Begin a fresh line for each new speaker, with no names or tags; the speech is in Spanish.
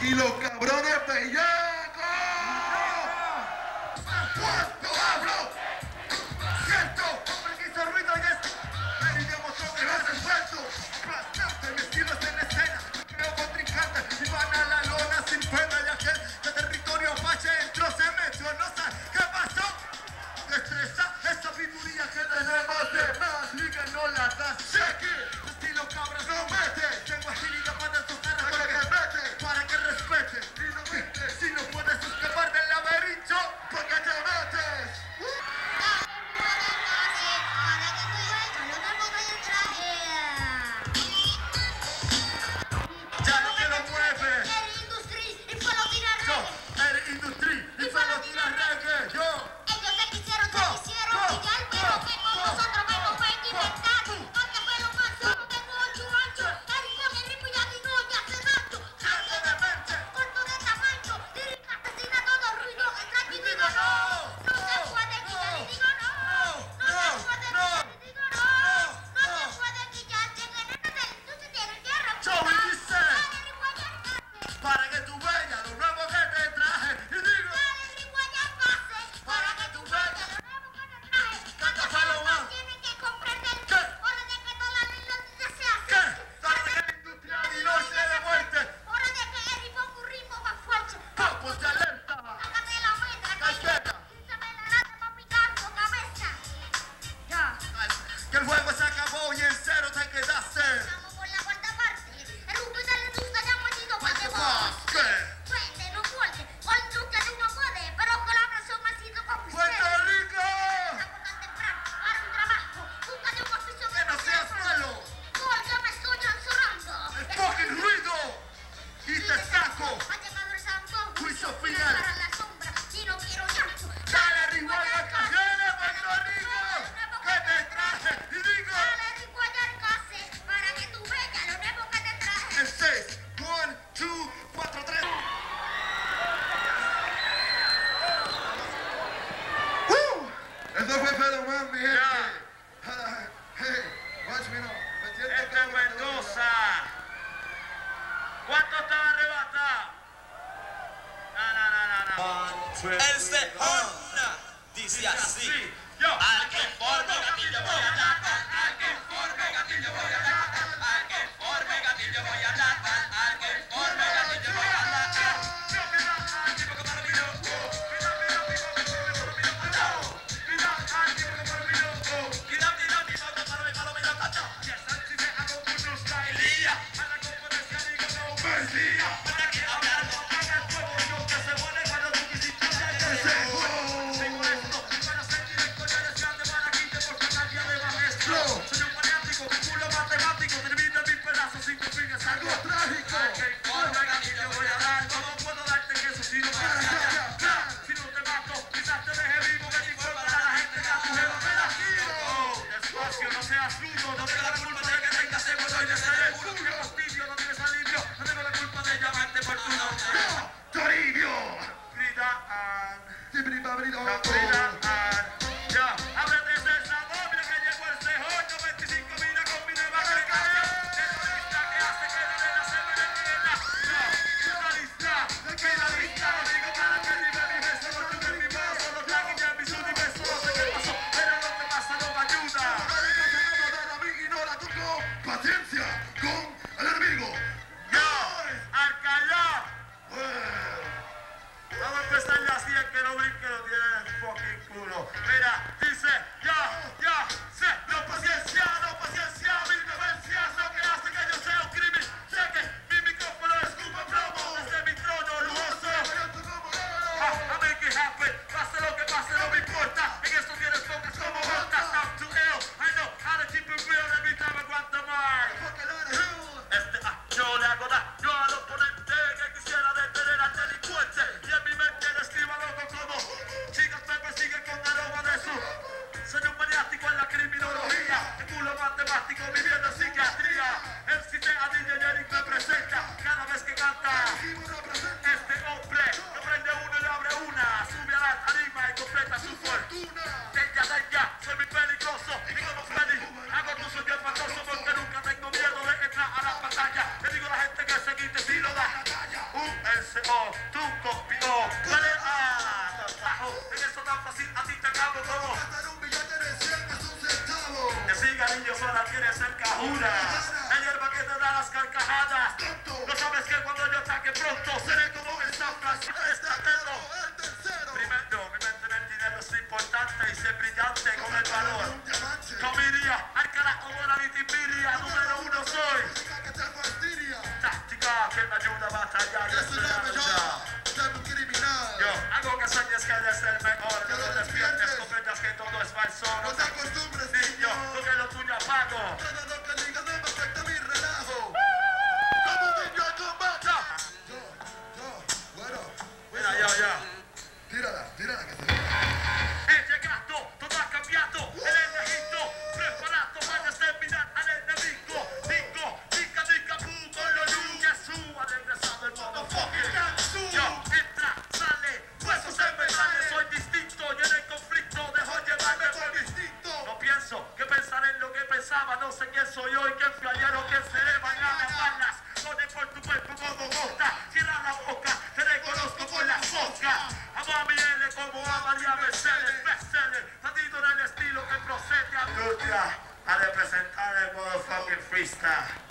aquí los cabrones bellacos. ¡Más fuerte, hablo! see, I see. paso sin que
pique algo trágico. Forma que aquí te voy a dar, no puedo darte que eso si no para acá. Si no te mato, quizás te deje vivo, que te informa a la gente que a tu dedo me la tiro. Despacio, no seas rudo, no tengo la culpa de que tengas seguro y de ser el. Fastidio, no tienes alivio, no tengo la culpa de llamarte por tu nombre.
¡Toribio!
Brida, Brida, Brida, En esto tan fácil a te acabo
todo. Un de
El sola cerca hierba que te da las carcajadas. No sabes que cuando yo ataque pronto seré como el Primero, el dinero importante. した